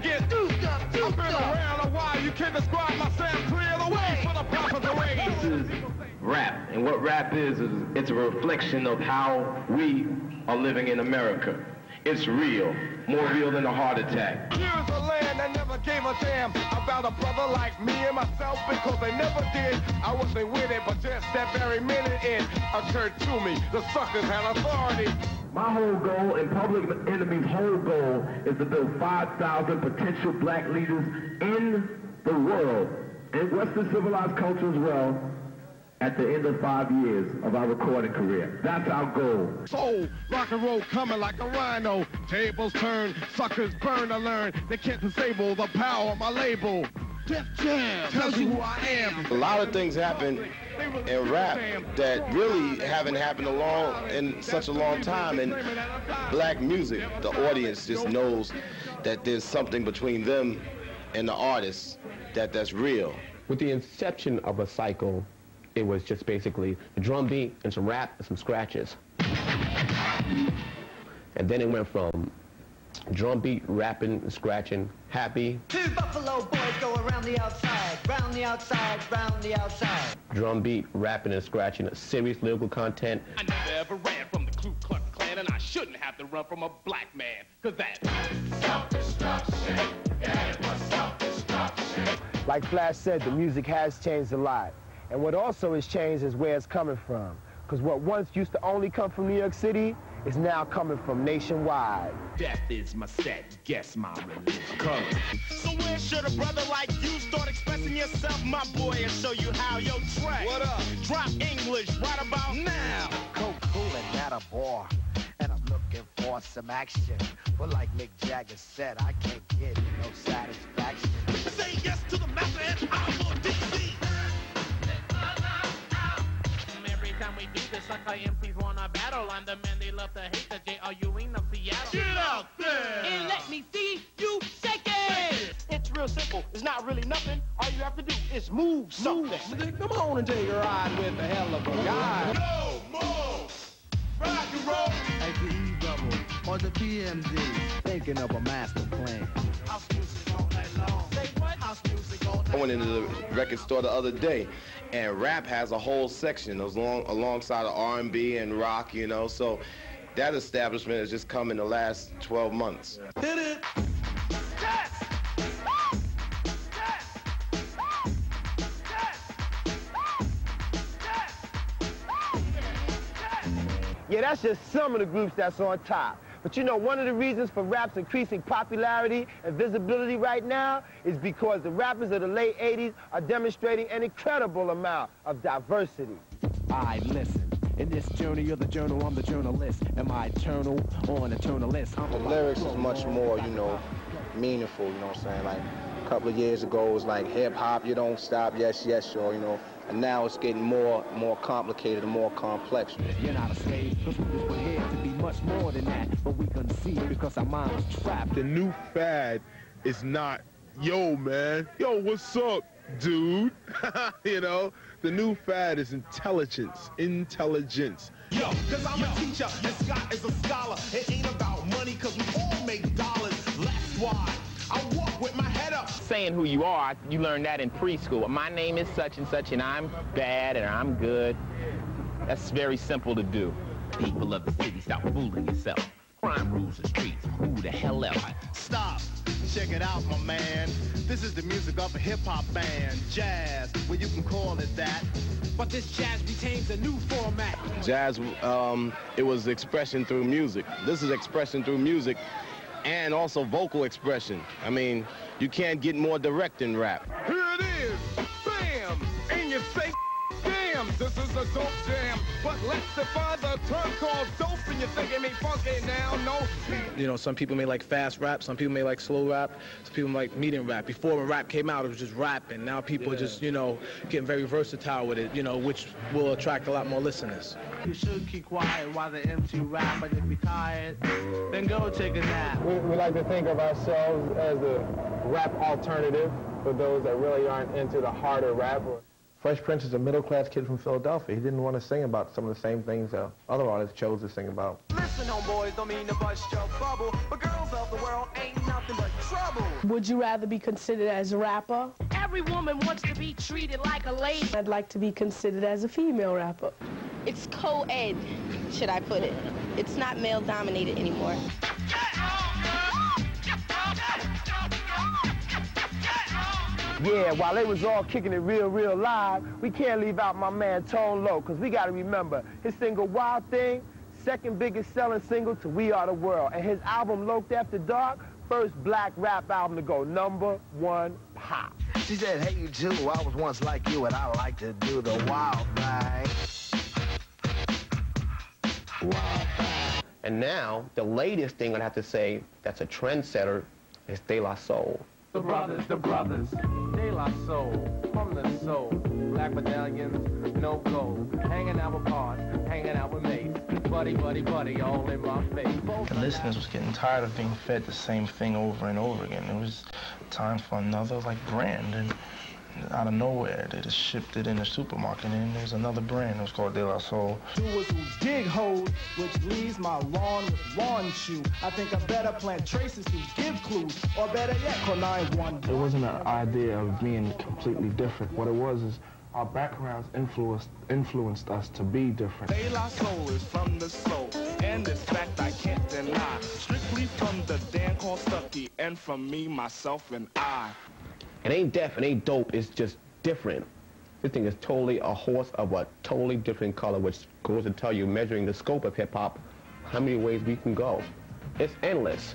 begin. I've been around a while, you can't describe my sound clear the way for the prophets of This is rap, and what rap is, is it's a reflection of how we are living in America. It's real, more real than a heart attack. Here's a land that never gave a damn about a brother like me and myself because they never did. I wasn't with it, but just that very minute it occurred to me. The suckers had authority. My whole goal and Public Enemy's whole goal is to build 5,000 potential black leaders in the world, in Western civilized culture as well, at the end of five years of our recording career. That's our goal. Soul, rock and roll coming like a rhino. Tables turn, suckers burn to learn. They can't disable the power of my label. Def Jam tells you who I am. A lot of things happen in rap that really haven't happened a long in such a long time And black music. The audience just knows that there's something between them and the artist that that's real. With the inception of a cycle, it was just basically a drum beat and some rap and some scratches. And then it went from drum beat, rapping, scratching, happy. Two Buffalo boys go around the outside, round the outside, round the outside. Drum beat, rapping and scratching, serious lyrical content. I never ever ran from the Ku Klux Klan, and I shouldn't have to run from a black man, cause that self-destruction, yeah, it was self-destruction. Like Flash said, the music has changed a lot. And what also has changed is where it's coming from. Because what once used to only come from New York City is now coming from nationwide. Death is my set, guess my religion. Color. So where should a brother like you start expressing yourself, my boy, and show you how yo track? What up? Drop English right about now. Coke cooling at a bar, and I'm looking for some action. But like Mick Jagger said, I can't get no satisfaction. Say yes to the master and I'm for DC. We do this, sucker MCs wanna battle. I'm the man they love to hate, the J.R.U. of Seattle. Get out there! And let me see you shake it! It's real simple. It's not really nothing. All you have to do is move something. Come on and take a ride with a hell of a guy. No more rock and roll. Like the E-double or the PMD. Thinking of a master plan. House music all night long. I went into the record store the other day, and rap has a whole section along, alongside of R&B and rock, you know. So that establishment has just come in the last 12 months. Hit it. Yes. Yeah, that's just some of the groups that's on top. But you know, one of the reasons for rap's increasing popularity and visibility right now is because the rappers of the late 80s are demonstrating an incredible amount of diversity. I listen. In this journey of the journal, I'm the journalist. Am I eternal or an eternalist? I'm The lyrics is much more, you know, meaningful, you know what I'm saying? Like, a couple of years ago, it was like hip-hop, you don't stop, yes, yes, sure, you know. And now it's getting more, more complicated and more complex. You're not a slave, much more than that. But we couldn't see it because our mind was trapped. The new fad is not, yo, man, yo, what's up, dude? you know, the new fad is intelligence, intelligence. Yo, cause I'm a teacher and Scott is a scholar. It ain't about money cause we all make dollars. That's why I walk with my head up. saying who you are, you learn that in preschool. My name is such and such, and I'm bad, and I'm good. That's very simple to do. People of the city, stop fooling yourself. Crime rules the streets. Who the hell else? Stop. Check it out, my man. This is the music of a hip-hop band, jazz, well you can call it that. But this jazz retains a new format. Jazz, um, it was expression through music. This is expression through music and also vocal expression. I mean, you can't get more direct than rap. A dope jam. But let's define the term called dope, and you think it mean funky now, no? You know, some people may like fast rap, some people may like slow rap, some people like medium rap. Before when rap came out, it was just rap, and now people are just, you know, getting very versatile with it, you know, which will attract a lot more listeners. You should keep quiet while the MC rap, but if you're tired, then go take a nap. We, we like to think of ourselves as a rap alternative for those that really aren't into the harder rap. Fresh Prince is a middle-class kid from Philadelphia. He didn't want to sing about some of the same things that other artists chose to sing about. Listen, homeboys, don't mean to bust your bubble, but girls of the world ain't nothing but trouble. Would you rather be considered as a rapper? Every woman wants to be treated like a lady. I'd like to be considered as a female rapper. It's co-ed, should I put it. It's not male-dominated anymore. Yeah, while they was all kicking it real, real live, we can't leave out my man Tone Loc, because we got to remember, his single Wild Thing, second biggest selling single to We Are the World, and his album Loc-ed After Dark, first black rap album to go number one pop. She said, hey, you too, I was once like you, and I like to do the wild thing. Wow. And now, the latest thing I'd have to say that's a trendsetter is De La Soul. The brothers, the brothers, De La Soul, from the soul. Black medallions, no gold. Hanging out with parts, hanging out with mates. Buddy, buddy, buddy, all in my face. The listeners was getting tired of being fed the same thing over and over again. It was time for another, like, brand. And out of nowhere, they just shipped it in the supermarket, and there was another brand. It was called De La Soul. Doers who dig holes, which leaves my lawn with lawn shoe. I think I better plant traces to give clues, or better yet, call 911. It wasn't an idea of being completely different. What it was is our backgrounds influenced influenced us to be different. De La Soul is from the soul, and this fact I can't deny. Strictly from the Dan called Stucky, and from me, myself, and I. It ain't def, it ain't dope, it's just different. This thing is totally a horse of a totally different color, which goes to tell you, measuring the scope of hip-hop, how many ways we can go. It's endless.